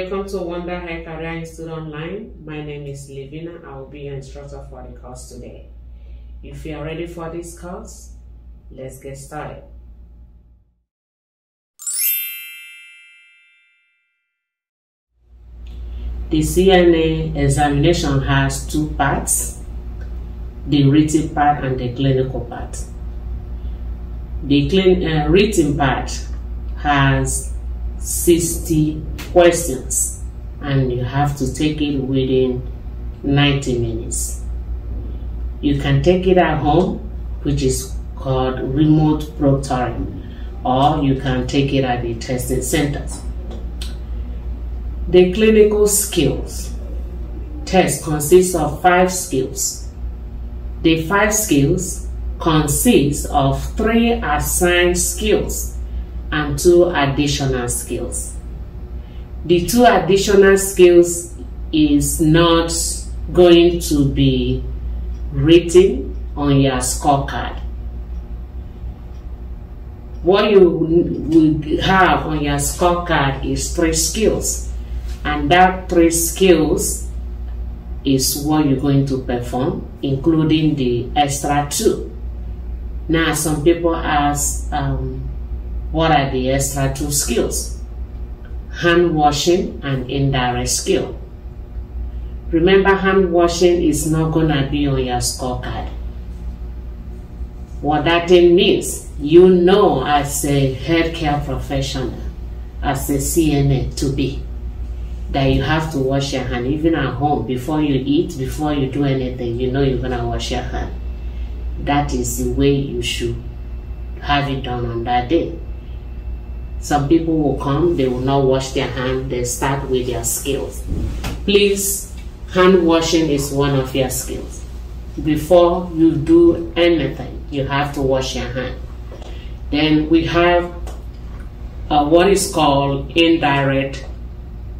Welcome to Wonder Health Career Institute Online. My name is Livina. I will be your instructor for the course today. If you are ready for this course, let's get started. The CNA examination has two parts, the written part and the clinical part. The clean, uh, written part has 60 questions and you have to take it within 90 minutes. You can take it at home, which is called remote proctoring, or you can take it at the testing centers. The clinical skills test consists of five skills. The five skills consist of three assigned skills and two additional skills. The two additional skills is not going to be written on your scorecard. What you will have on your scorecard is three skills, and that three skills is what you're going to perform, including the extra two. Now, some people ask, um, what are the extra two skills? Hand washing and indirect skill. Remember, hand washing is not going to be on your scorecard. What that thing means, you know as a healthcare professional, as a CNA to be, that you have to wash your hand even at home before you eat, before you do anything, you know you're to wash your hand. That is the way you should have it done on that day. Some people will come, they will not wash their hand, they start with their skills. Please, hand washing is one of your skills. Before you do anything, you have to wash your hand. Then we have uh, what is called indirect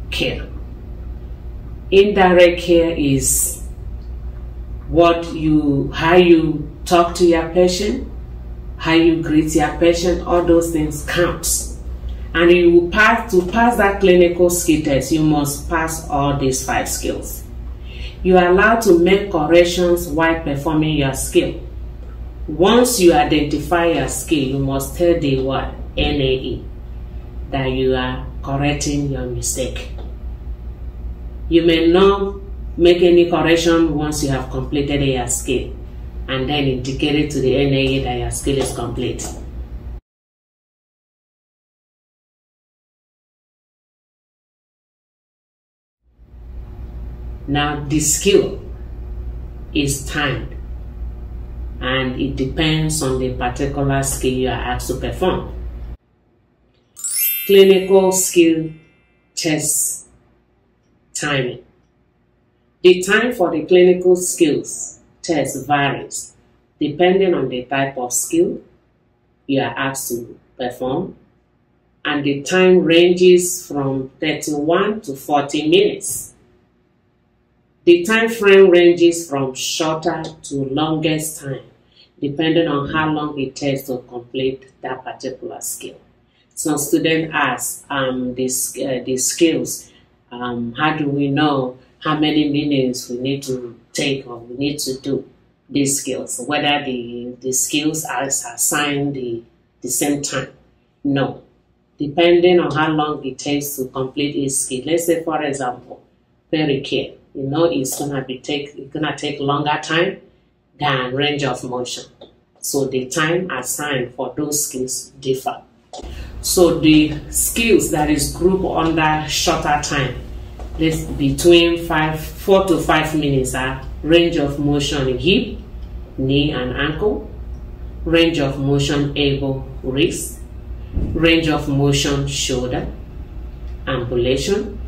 care. Indirect care is what you, how you talk to your patient, how you greet your patient, all those things counts and you pass to pass that clinical skill test you must pass all these five skills. You are allowed to make corrections while performing your skill. Once you identify your skill you must tell the what NAE that you are correcting your mistake. You may not make any correction once you have completed your skill and then indicate it to the NAE that your skill is complete Now, the skill is timed and it depends on the particular skill you are asked to perform. Clinical skill test timing. The time for the clinical skills test varies depending on the type of skill you are asked to perform and the time ranges from 31 to 40 minutes. The time frame ranges from shorter to longest time, depending on how long it takes to complete that particular skill. Some students ask um, uh, the skills, um, how do we know how many minutes we need to take or we need to do these skills, whether the, the skills are assigned the, the same time. No. Depending on how long it takes to complete a skill. Let's say, for example, pericare you know it's gonna be take it's gonna take longer time than range of motion. So the time assigned for those skills differ. So the skills that is grouped under shorter time, this between five four to five minutes are range of motion hip, knee and ankle, range of motion elbow, wrist, range of motion shoulder, ambulation,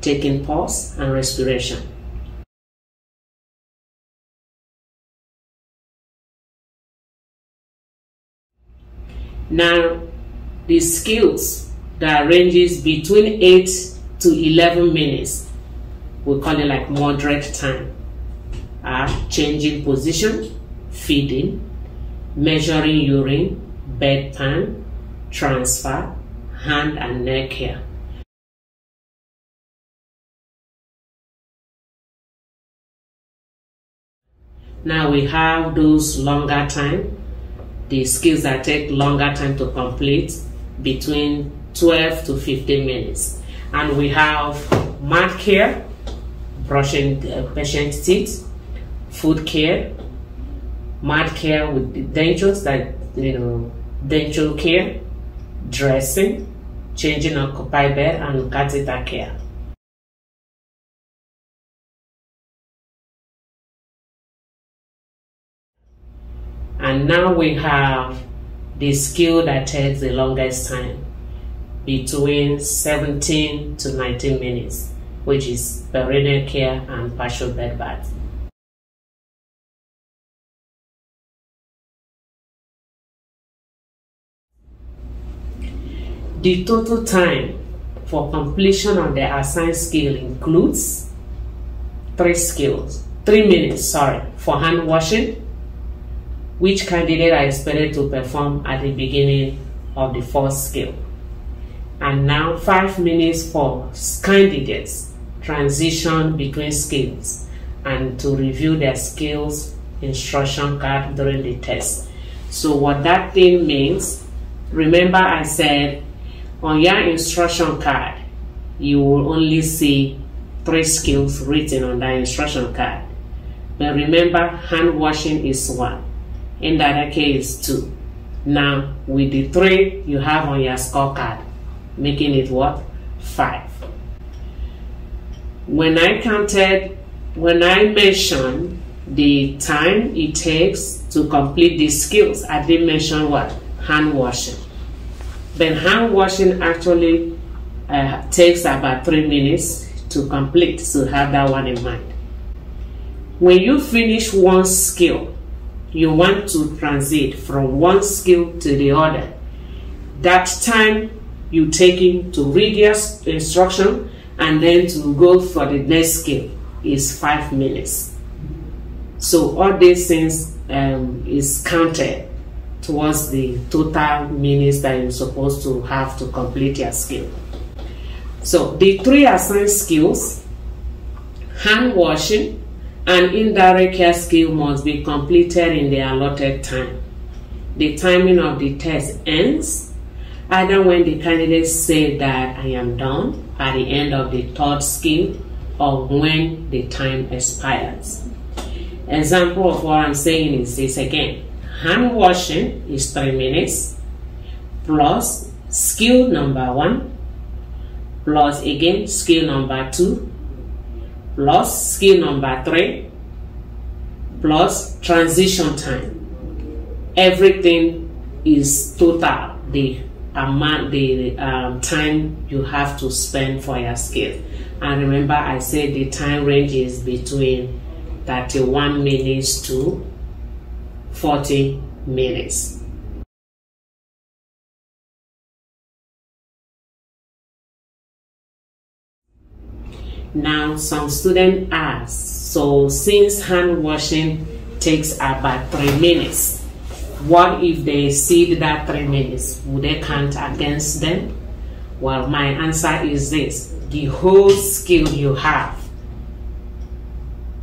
taking pulse and respiration. Now, the skills that ranges between 8 to 11 minutes, we call it like moderate time, are changing position, feeding, measuring urine, bedpan, transfer, hand and nail care. Now we have those longer time, the skills that take longer time to complete between 12 to 15 minutes. And we have mouth care, brushing uh, patient teeth, foot care, mouth care with the dentures that, you know, dental care, dressing, changing occupied bed, and catheter care. And now we have the skill that takes the longest time between 17 to 19 minutes, which is perineal care and partial bed bath. The total time for completion of the assigned skill includes three skills, three minutes, sorry, for hand washing, which candidate are expected to perform at the beginning of the first skill. And now five minutes for candidates transition between skills and to review their skills instruction card during the test. So what that thing means, remember I said on your instruction card, you will only see three skills written on that instruction card. But remember, hand washing is one indirect care case 2. Now, with the 3 you have on your scorecard, making it what? 5. When I counted, when I mentioned the time it takes to complete the skills, I did mention what? Hand washing. But hand washing actually uh, takes about 3 minutes to complete, so have that one in mind. When you finish one skill, you want to transit from one skill to the other. That time you taking to read your instruction and then to go for the next skill is five minutes. So all these things um, is counted towards the total minutes that you're supposed to have to complete your skill. So the three assigned skills, hand washing, an indirect care skill must be completed in the allotted time. The timing of the test ends either when the candidate say that I am done at the end of the third skill or when the time expires. Example of what I'm saying is this again. Hand washing is 3 minutes plus skill number 1 plus again skill number 2 plus skill number three plus transition time. Everything is total, the amount, the um, time you have to spend for your skill. And remember I said the time range is between 31 minutes to 40 minutes. Now, some students ask, so since hand washing takes about three minutes, what if they exceed that three minutes? Would they count against them? Well, my answer is this the whole skill you have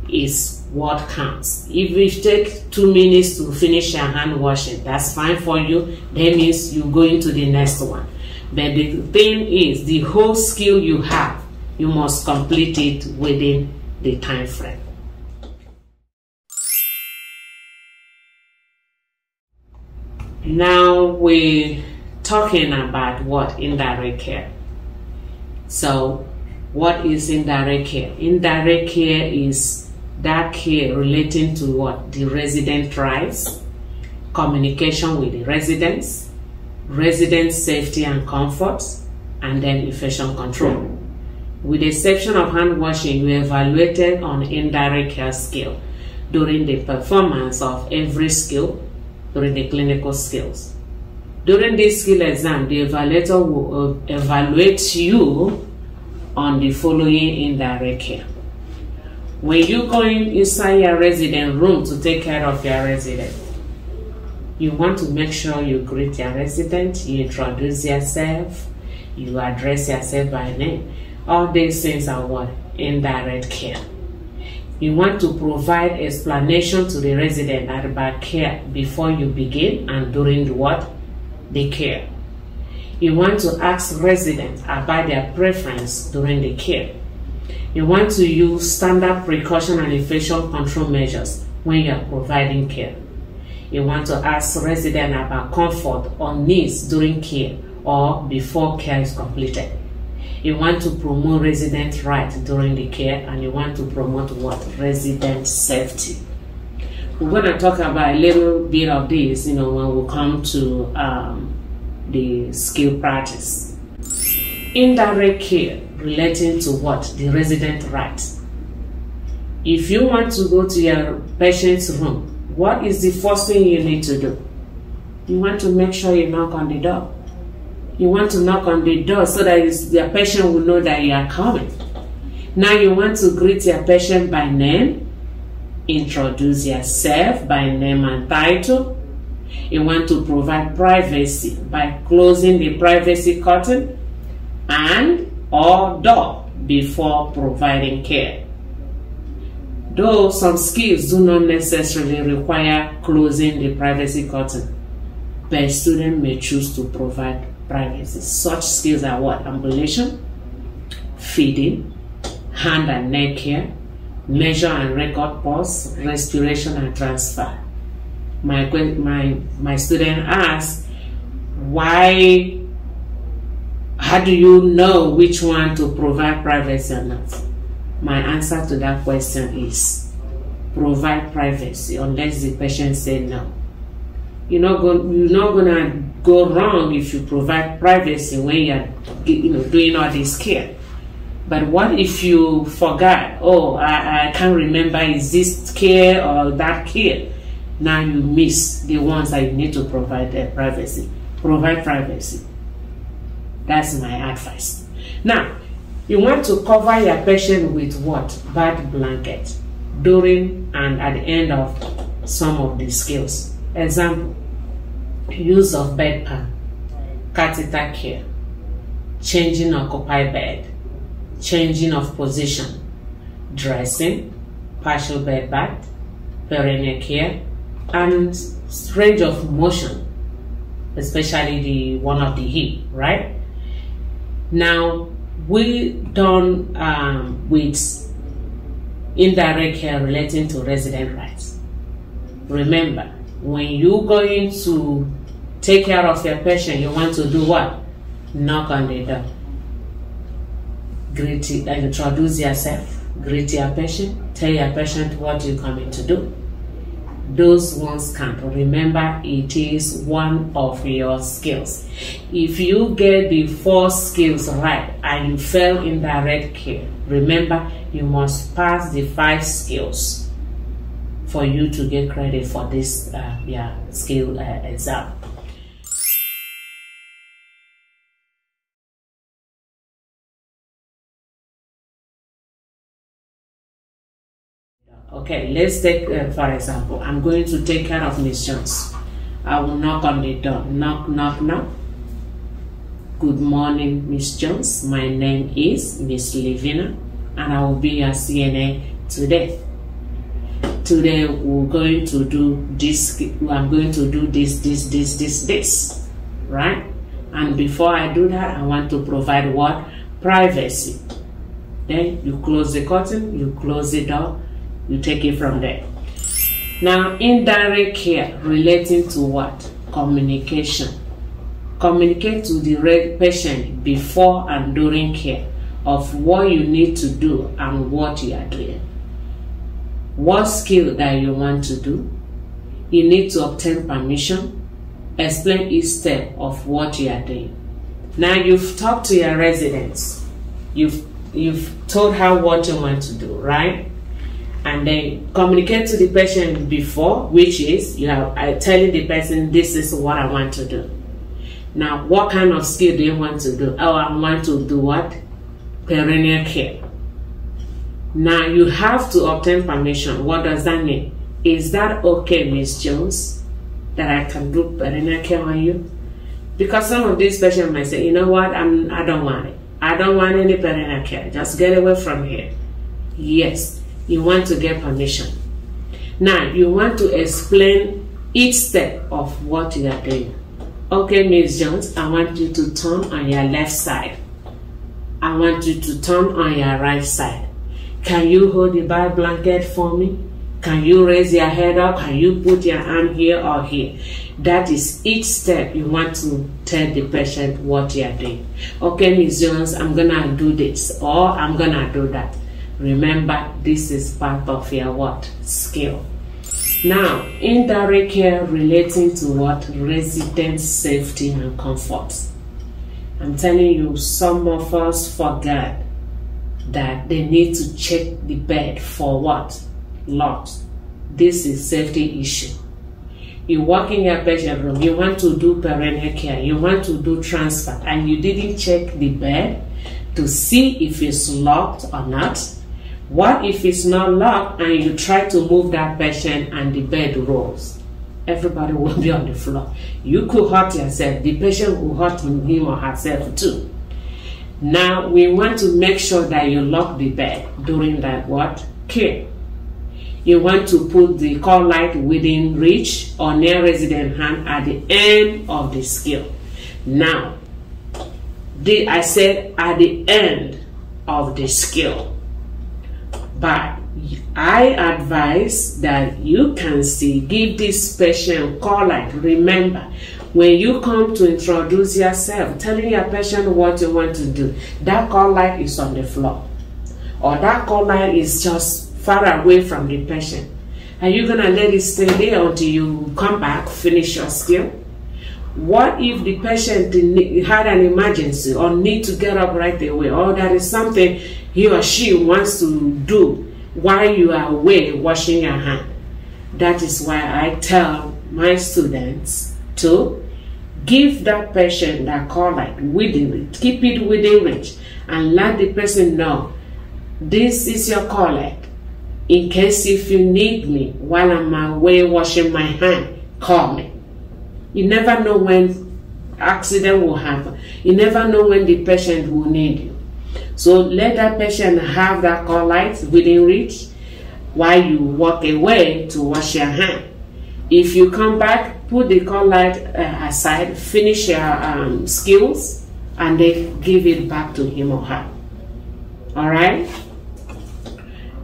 is what counts. If you take two minutes to finish your hand washing, that's fine for you. That means you go into the next one. But the thing is, the whole skill you have you must complete it within the time frame. Now we're talking about what indirect care. So what is indirect care? Indirect care is that care relating to what the resident rights, communication with the residents, resident safety and comfort, and then infection control. With the exception of hand washing, we evaluated on indirect care skill during the performance of every skill during the clinical skills. During this skill exam, the evaluator will uh, evaluate you on the following indirect care. When you go in inside your resident room to take care of your resident, you want to make sure you greet your resident, you introduce yourself, you address yourself by name all these things are what? Indirect care. You want to provide explanation to the resident about care before you begin and during what? The care. You want to ask residents about their preference during the care. You want to use standard precaution and infection control measures when you are providing care. You want to ask residents about comfort or needs during care or before care is completed. You want to promote resident rights during the care and you want to promote what? Resident safety. We're going to talk about a little bit of this, you know, when we come to um, the skill practice. Indirect care relating to what? The resident rights. If you want to go to your patient's room, what is the first thing you need to do? You want to make sure you knock on the door. You want to knock on the door so that your patient will know that you are coming. Now you want to greet your patient by name, introduce yourself by name and title. You want to provide privacy by closing the privacy curtain and or door before providing care. Though some skills do not necessarily require closing the privacy curtain, but student may choose to provide privacy. Such skills are what? Ambulation, feeding, hand and nail care, measure and record pulse, respiration and transfer. My, my, my student asked, why, how do you know which one to provide privacy or not? My answer to that question is provide privacy unless the patient say no. You're not going, you're not gonna go wrong if you provide privacy when you're you know doing all this care. But what if you forgot? Oh, I, I can't remember is this care or that care? Now you miss the ones that you need to provide uh, privacy. Provide privacy. That's my advice. Now, you want to cover your patient with what? Bath blanket during and at the end of some of the skills. Example, use of bedpan, catheter care, changing occupied bed, changing of position, dressing, partial bed bath, perineal care, and range of motion, especially the one of the hip, right? Now, we done um, with indirect care relating to resident rights. Remember, when you going to take care of your patient, you want to do what? Knock on the door. Greet, uh, introduce yourself, greet your patient, tell your patient what you're coming to do those ones count. Remember, it is one of your skills. If you get the four skills right and you fail in direct care, remember, you must pass the five skills for you to get credit for this uh, yeah, skill uh, exam. Okay, let's take, uh, for example, I'm going to take care of Miss Jones. I will knock on the door. Knock, knock, knock. Good morning, Miss Jones. My name is Miss Livina, and I will be your CNA today. Today, we're going to do this. I'm going to do this, this, this, this, this, right? And before I do that, I want to provide what? Privacy. Then you close the curtain, you close the door, you take it from there. Now, indirect care relating to what? Communication. Communicate to the patient before and during care of what you need to do and what you are doing. What skill that you want to do. You need to obtain permission. Explain each step of what you are doing. Now you've talked to your residents. You've you've told her what you want to do, right? and then communicate to the patient before, which is you are uh, telling the person this is what I want to do. Now, what kind of skill do you want to do? Oh, I want to do what? Perineal care. Now, you have to obtain permission. What does that mean? Is that okay, Miss Jones, that I can do perineal care on you? Because some of these patients might say, you know what, I'm, I don't want it. I don't want any perineal care. Just get away from here. Yes, you want to get permission. Now, you want to explain each step of what you are doing. Okay, Miss Jones, I want you to turn on your left side. I want you to turn on your right side. Can you hold the bath blanket for me? Can you raise your head up? Can you put your arm here or here? That is each step you want to tell the patient what you are doing. Okay, Miss Jones, I'm gonna do this or I'm gonna do that. Remember, this is part of your what? Skill. Now, indirect care relating to what? Resident safety and comfort. I'm telling you, some of us forget that they need to check the bed for what? Lot. This is safety issue. You walk in your patient room, you want to do perineal care, you want to do transfer, and you didn't check the bed to see if it's locked or not what if it's not locked and you try to move that patient and the bed rolls? Everybody will be on the floor. You could hurt yourself. The patient will hurt him or herself too. Now we want to make sure that you lock the bed during that what? Care. You want to put the call light within reach or near resident hand at the end of the skill. Now, the, I said at the end of the skill but I advise that you can still give this patient call light. Remember, when you come to introduce yourself, telling your patient what you want to do, that call light is on the floor. Or that call light is just far away from the patient. Are you gonna let it stay there until you come back, finish your skill? What if the patient had an emergency or need to get up right away or there is something he or she wants to do while you are away washing your hand. That is why I tell my students to give that patient that call light within reach, keep it within reach, and let the person know this is your call light. In case if you need me while I'm away washing my hand, call me. You never know when accident will happen. You never know when the patient will need you. So let that patient have that call light within reach while you walk away to wash your hand. If you come back, put the call light uh, aside, finish your um, skills, and then give it back to him or her. All right?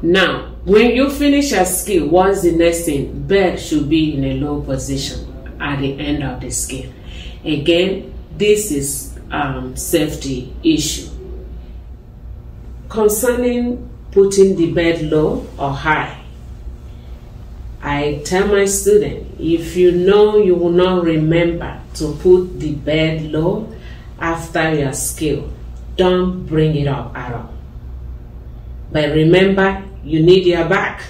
Now, when you finish your skill, what's the next thing? Bed should be in a low position at the end of the skill. Again, this is um, safety issue. Concerning putting the bed low or high, I tell my student, if you know you will not remember to put the bed low after your skill, don't bring it up at all. But remember, you need your back.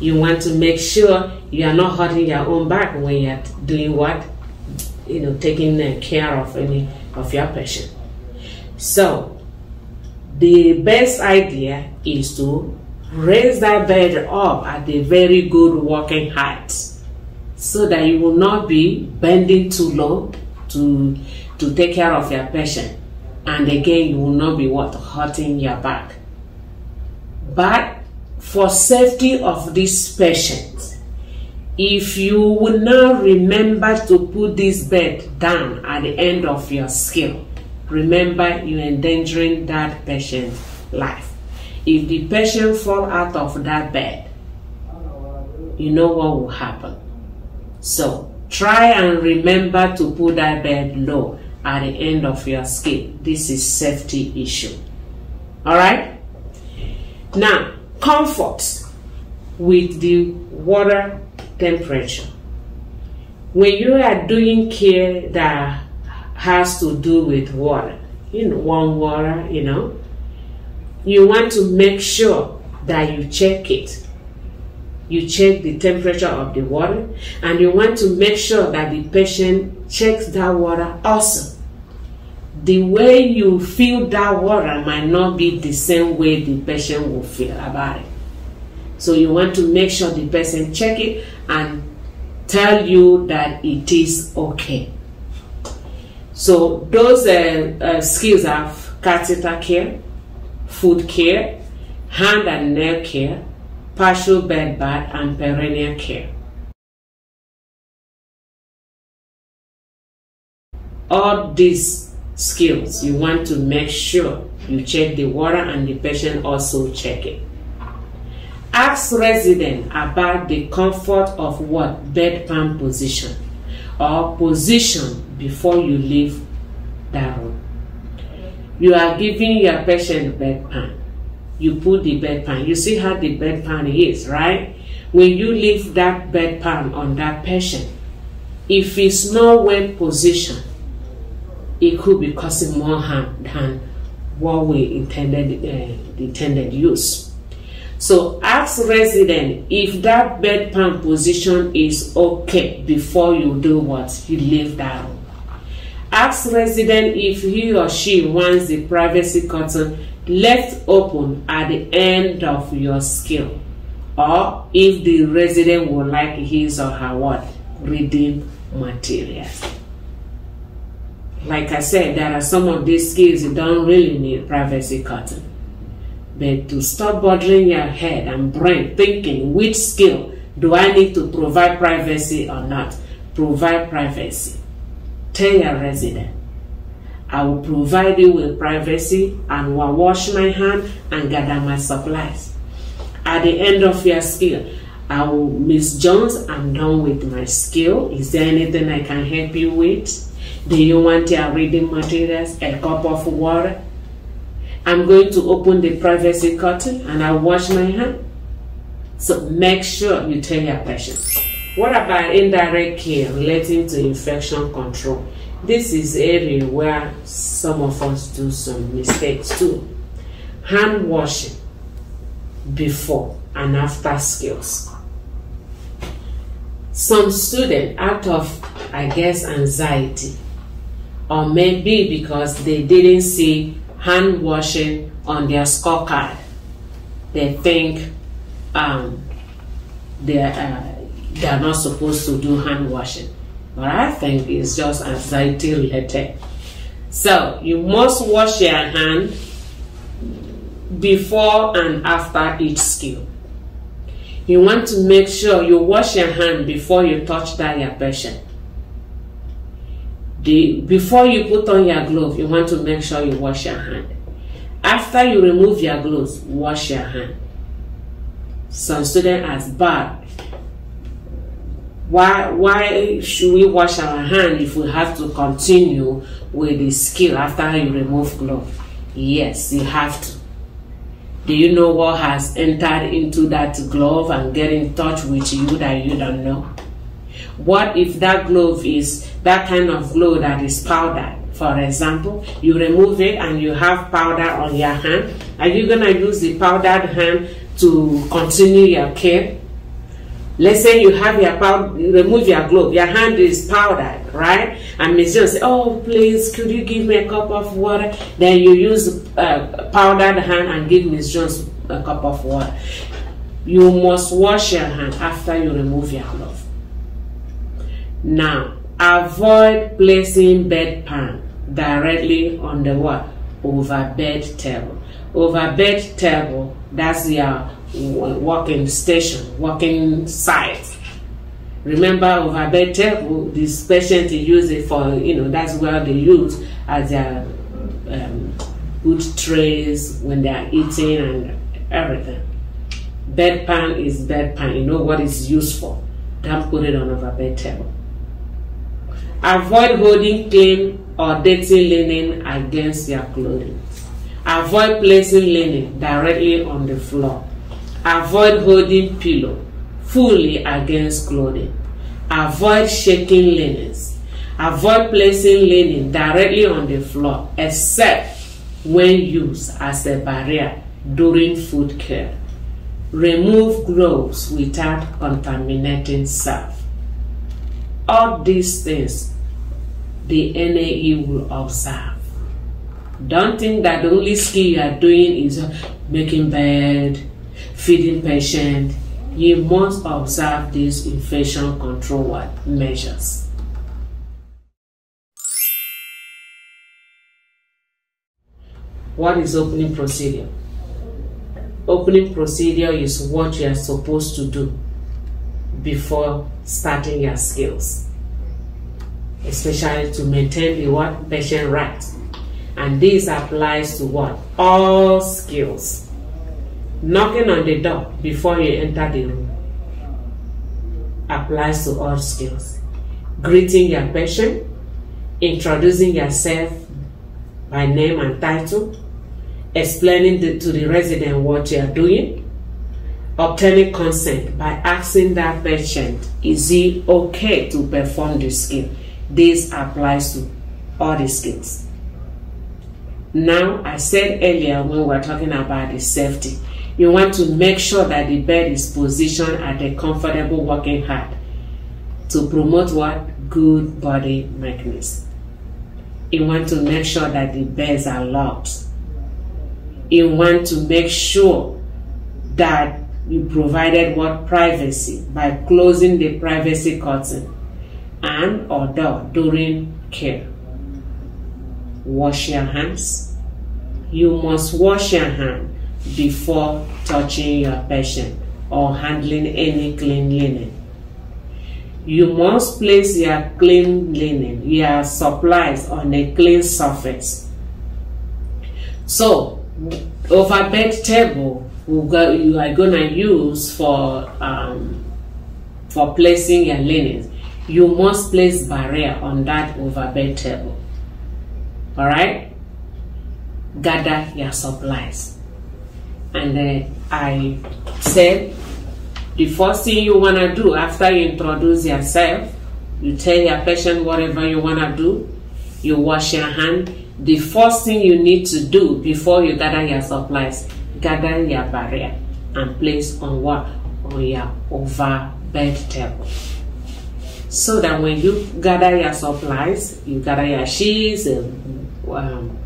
You want to make sure you are not hurting your own back when you're doing what? You know, taking uh, care of any of your patient. So, the best idea is to raise that bed up at a very good working height so that you will not be bending too low to to take care of your patient. And again you will not be what? Hurting your back. But for safety of this patient if you will not remember to put this bed down at the end of your skill remember you're endangering that patient's life. If the patient fall out of that bed, you know what will happen. So try and remember to put that bed low at the end of your skill. This is safety issue. All right. Now, comfort with the water temperature. When you are doing care that has to do with water, you know, warm water, you know. You want to make sure that you check it. You check the temperature of the water and you want to make sure that the patient checks that water also. The way you feel that water might not be the same way the patient will feel about it. So you want to make sure the person check it and tell you that it is okay. So those uh, uh, skills are catheter care, foot care, hand and nail care, partial bed bath, and perineal care. All these skills, you want to make sure you check the water and the patient also check it. Ask resident about the comfort of what bedpan position or position before you leave that room. You are giving your patient bedpan. You put the bedpan. You see how the bedpan is, right? When you leave that bedpan on that patient, if it's not well positioned, it could be causing more harm than what we intended, uh, intended use. So ask resident if that bedpan position is okay before you do what? You leave that room. Ask resident if he or she wants the privacy curtain left open at the end of your skill or if the resident would like his or her what? Reading materials. Like I said, there are some of these skills you don't really need privacy curtain. But to stop bothering your head and brain thinking which skill do I need to provide privacy or not, provide privacy. Your resident, I will provide you with privacy and will wash my hand and gather my supplies. At the end of your skill, I will, Miss Jones, I'm done with my skill. Is there anything I can help you with? Do you want your reading materials, a cup of water? I'm going to open the privacy curtain and I'll wash my hand. So make sure you tell your patient. What about indirect care relating to infection control? This is area where some of us do some mistakes too. Hand washing before and after skills. Some student out of, I guess, anxiety or maybe because they didn't see hand washing on their scorecard. They think um, they are, uh, they are not supposed to do hand washing. But I think it's just anxiety related. So you must wash your hand before and after each skill. You want to make sure you wash your hand before you touch that your patient. The, before you put on your glove, you want to make sure you wash your hand. After you remove your gloves, wash your hand. Some student ask, but why why should we wash our hand if we have to continue with the skill after you remove glove? Yes, you have to. Do you know what has entered into that glove and get in touch with you that you don't know? What if that glove is that kind of glove that is powdered? For example, you remove it and you have powder on your hand. Are you to use the powdered hand to continue your care? Let's say you have your powder, remove your glove, your hand is powdered, right? And Miss Jones say, oh, please, could you give me a cup of water? Then you use uh, powdered hand and give Miss Jones a cup of water. You must wash your hand after you remove your glove. Now, avoid placing bedpan directly on the what? Over bed table. Over bed table, that's your working station, working site. Remember, over bed table, this patient use it for, you know, that's where they use as their um, food trays when they are eating and everything. Bedpan is bedpan. You know what it's used for. Don't put it on over bed table. Avoid holding clean or dirty linen against your clothing. Avoid placing linen directly on the floor. Avoid holding pillow fully against clothing. Avoid shaking linens. Avoid placing linen directly on the floor except when used as a barrier during foot care. Remove gloves without contaminating self all these things the NAE will observe. Don't think that the only skill you are doing is making bed, feeding patient. You must observe these infection control measures. What is opening procedure? opening procedure is what you are supposed to do before starting your skills, especially to maintain the what patient right. And this applies to what? All skills. Knocking on the door before you enter the room applies to all skills. Greeting your patient, introducing yourself by name and title, explaining the, to the resident what you are doing, obtaining consent by asking that patient, is he okay to perform the skill? This applies to all the skills. Now, I said earlier when we were talking about the safety, you want to make sure that the bed is positioned at a comfortable working height to promote what? Good body mechanics. You want to make sure that the beds are locked. You want to make sure that you provided what privacy by closing the privacy curtain and or door during care. Wash your hands. You must wash your hand before touching your patient or handling any clean linen. You must place your clean linen, your supplies on a clean surface. So, overbed table you are gonna use for um, for placing your linens. You must place barrier on that over bed table. All right. Gather your supplies, and then I said the first thing you want to do after you introduce yourself, you tell your patient whatever you want to do, you wash your hand. The first thing you need to do before you gather your supplies, gather your barrier and place on what? On your over bed table. So that when you gather your supplies, you gather your sheets, um,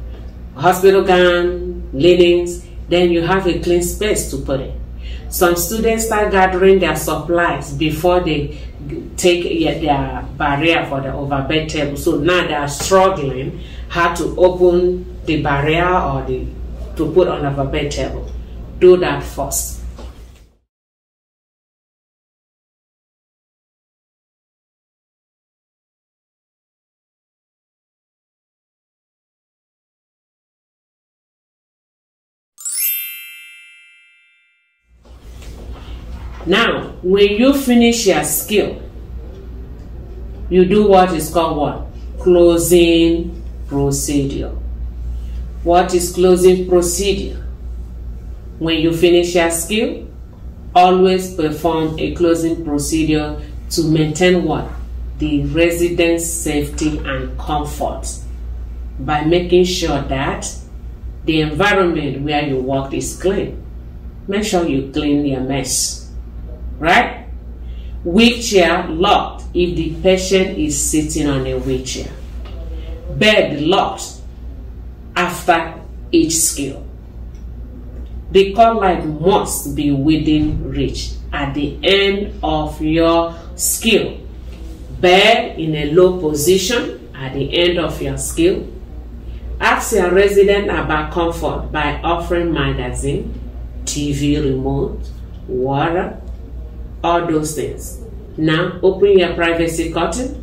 hospital gown, linens, then you have a clean space to put it. Some students start gathering their supplies before they take their barrier for the overbed table. So now they are struggling how to open the barrier or the to put on the overbed table. Do that first. When you finish your skill, you do what is called what? Closing procedure. What is closing procedure? When you finish your skill, always perform a closing procedure to maintain what? The resident's safety and comfort by making sure that the environment where you work is clean. Make sure you clean your mess right? Wheelchair locked if the patient is sitting on a wheelchair. Bed locked after each skill. The call light must be within reach at the end of your skill. Bed in a low position at the end of your skill. Ask your resident about comfort by offering magazine, TV remote, water, all those things. Now, open your privacy curtain.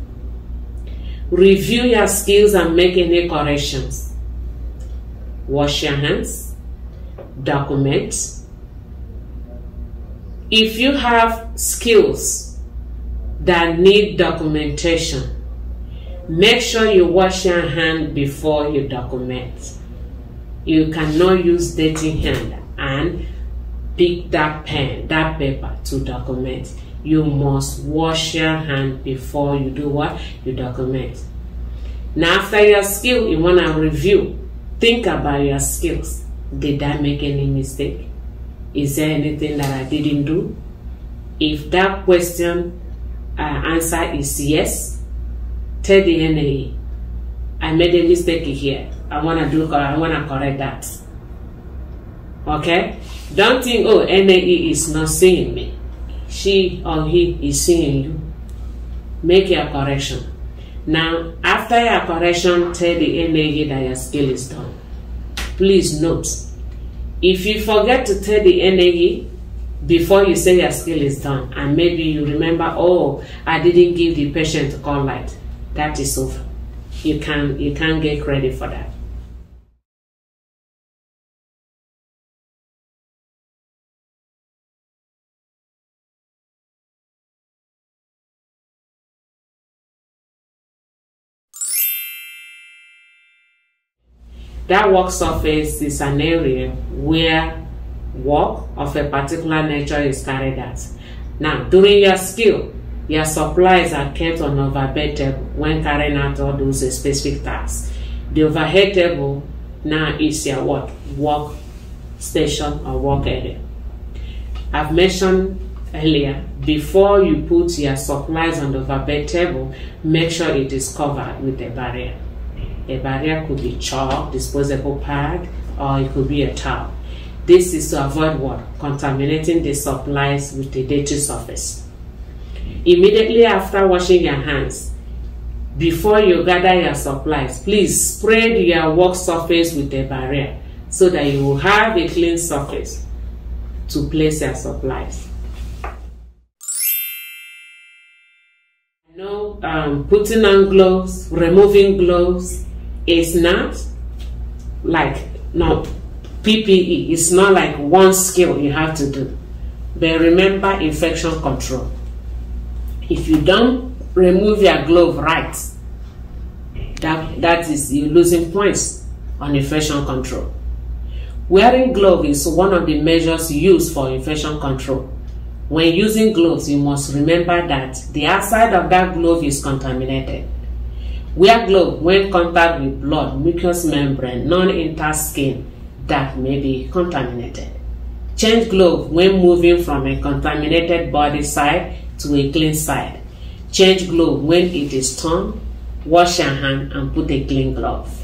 Review your skills and make any corrections. Wash your hands. Document. If you have skills that need documentation, make sure you wash your hand before you document. You cannot use dirty hand and pick that pen, that paper to document. You must wash your hand before you do what? You document. Now after your skill, you want to review. Think about your skills. Did I make any mistake? Is there anything that I didn't do? If that question uh, answer is yes, tell the NAE, I made a mistake here. I want to do, I want to correct that. Okay? Don't think, oh, NAE is not seeing me. She or he is seeing you. Make your correction. Now, after your correction, tell the NAE that your skill is done. Please note, If you forget to tell the NAE before you say your skill is done, and maybe you remember, oh, I didn't give the patient call light, that is over. You can you can't get credit for that. That work surface is an area where work of a particular nature is carried out. Now, during your skill, your supplies are kept on overhead table when carrying out all those specific tasks. The overhead table now is your what? Work station or work area. I've mentioned earlier, before you put your supplies on the overhead table, make sure it is covered with a barrier. A barrier could be chux, disposable pad, or it could be a towel. This is to avoid what? Contaminating the supplies with a dirty surface. Immediately after washing your hands, before you gather your supplies, please spread your work surface with a barrier so that you will have a clean surface to place your supplies. I know um, putting on gloves, removing gloves, it's not like no PPE. It's not like one skill you have to do. But remember infection control. If you don't remove your glove right, that, that is you losing points on infection control. Wearing glove is one of the measures used for infection control. When using gloves, you must remember that the outside of that glove is contaminated Wear glove when contact with blood, mucous membrane, non-intact skin that may be contaminated. Change glove when moving from a contaminated body side to a clean side. Change glove when it is torn. Wash your hand and put a clean glove.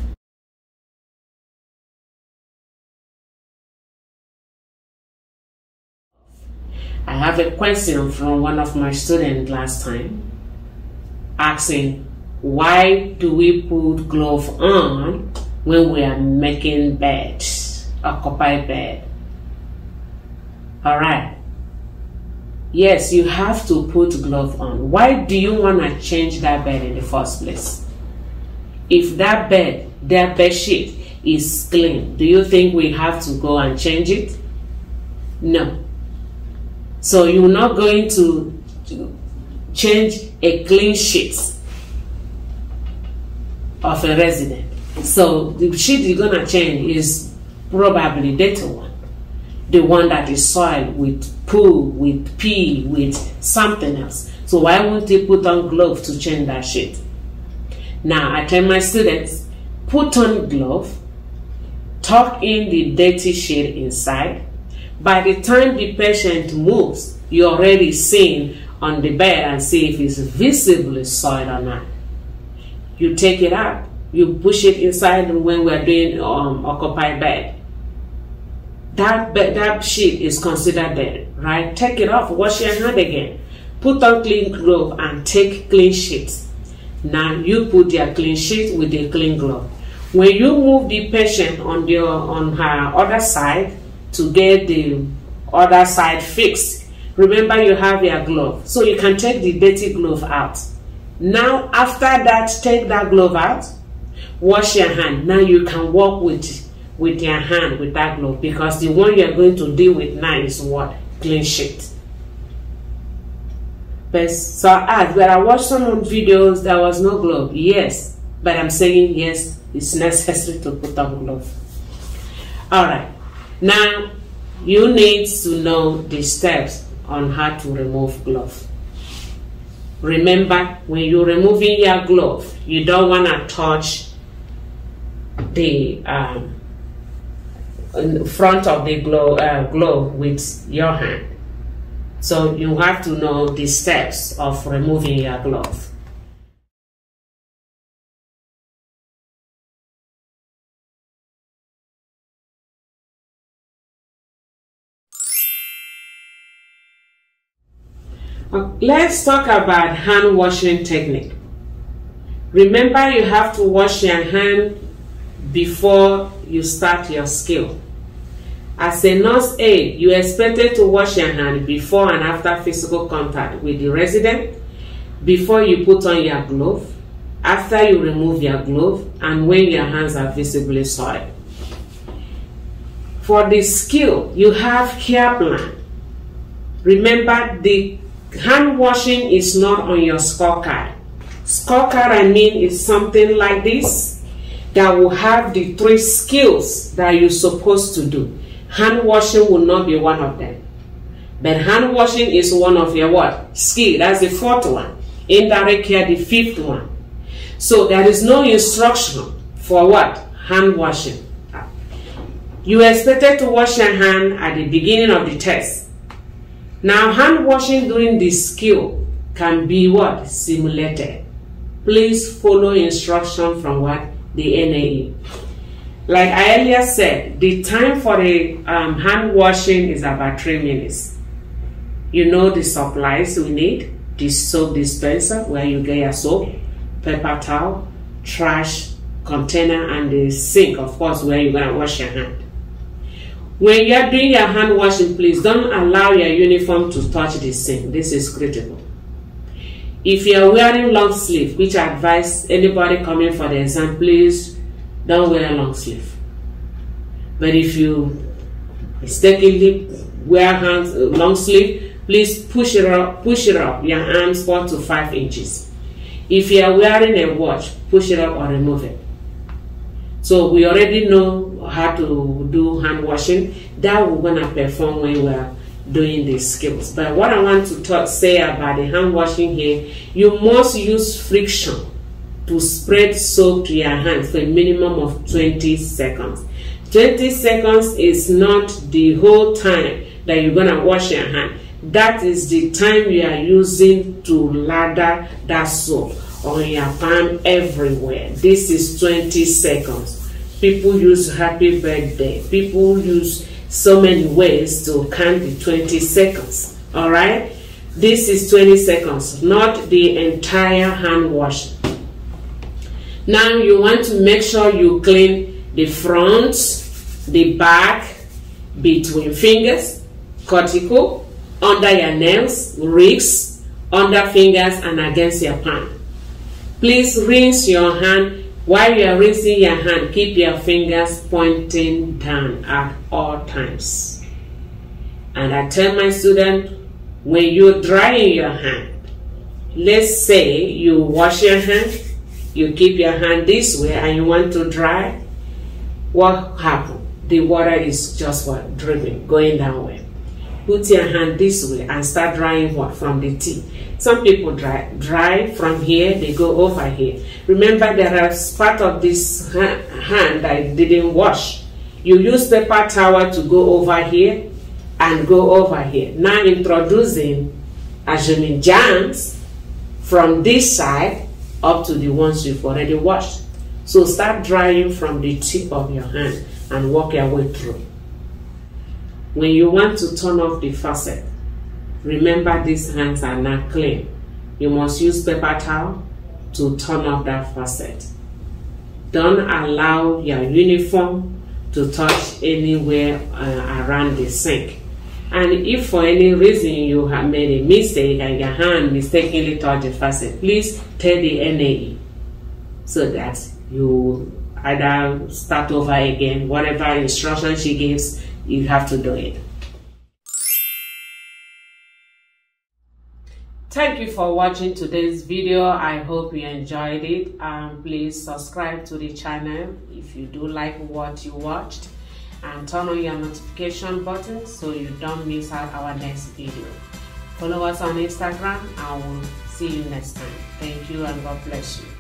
I have a question from one of my students last time asking why do we put glove on when we are making bed, occupied bed? All right. Yes, you have to put glove on. Why do you want to change that bed in the first place? If that bed, that bed sheet is clean, do you think we have to go and change it? No. So you're not going to change a clean sheet of a resident. So the sheet you're gonna change is probably dirty one. The one that is soiled with poo, with pee, with something else. So why won't you put on glove to change that sheet? Now I tell my students, put on glove, tuck in the dirty sheet inside. By the time the patient moves, you already seen on the bed and see if it's visibly soiled or not you take it out. You push it inside when we're doing um, occupied bed. That bed, that sheet is considered dead, right? Take it off, wash your hand again. Put on clean glove and take clean sheets. Now you put your clean sheet with the clean glove. When you move the patient on your on her other side to get the other side fixed, remember you have your glove. So you can take the dirty glove out now, after that, take that glove out, wash your hand. Now you can work with with your hand with that glove because the one you're going to deal with now is what? Clean sheet. But so as when I watched some videos, there was no glove. Yes, but I'm saying yes, it's necessary to put on glove. Alright. Now you need to know the steps on how to remove glove. Remember, when you're removing your glove, you don't want to touch the um, front of the glove, uh, glove with your hand. So you have to know the steps of removing your glove. Let's talk about hand washing technique. Remember you have to wash your hand before you start your skill. As a nurse aide, you are expected to wash your hand before and after physical contact with the resident, before you put on your glove, after you remove your glove, and when your hands are visibly soiled. For the skill, you have care plan. Remember, the hand washing is not on your scorecard. Scorecard, I mean, is something like this that will have the three skills that you're supposed to do. Hand washing will not be one of them. But hand washing is one of your what? Skill. That's the fourth one. Indirect care, the fifth one. So there is no instruction for what? Hand washing. You are expected to wash your hand at the beginning of the test. Now, hand washing during this skill can be what? Simulated. Please follow instruction from what? The NAE. Like I earlier said, the time for the um, hand washing is about three minutes. You know the supplies we need, the soap dispenser where you get your soap, paper towel, trash container, and the sink, of course, where you're gonna wash your hand. When you're doing your hand washing, please don't allow your uniform to touch the sink. This is critical. If you're wearing long sleeve, which I advise anybody coming for the exam, please don't wear a long sleeve. But if you mistakenly wear hands uh, long sleeve, please push it up, push it up your arms four to five inches. If you are wearing a watch, push it up or remove it. So we already know how to do hand washing. That we're gonna perform when we're doing these skills. But what I want to talk, say about the hand washing here, you must use friction to spread soap to your hands for a minimum of 20 seconds. 20 seconds is not the whole time that you're going to wash your hand. That is the time you are using to lather that soap on your palm everywhere. This is 20 seconds. People use happy birthday. People use so many ways to count the 20 seconds. All right? This is 20 seconds, not the entire hand wash. Now you want to make sure you clean the front, the back, between fingers, cuticle, under your nails, rings, under fingers, and against your palm. Please rinse your hand. While you are rinsing your hand, keep your fingers pointing down at all times. And I tell my student, when you're drying your hand, let's say you wash your hand, you keep your hand this way and you want to dry, what happens? The water is just what? Dripping, going downward. Put your hand this way and start drying what? From the tip. Some people dry, dry from here, they go over here. Remember there are part of this hand I didn't wash. You use paper towel to go over here and go over here. Now introducing germs from this side up to the ones you've already washed. So start drying from the tip of your hand and work your way through. When you want to turn off the faucet, remember these hands are not clean. You must use paper towel to turn off that faucet. Don't allow your uniform to touch anywhere uh, around the sink. And if for any reason you have made a mistake and your hand mistakenly touched the faucet, please tell the NAE so that you either start over again, whatever instruction she gives, you have to do it. Thank you for watching today's video. I hope you enjoyed it. Um, please subscribe to the channel if you do like what you watched and turn on your notification button so you don't miss out our next video. Follow us on Instagram and we'll see you next time. Thank you and God bless you.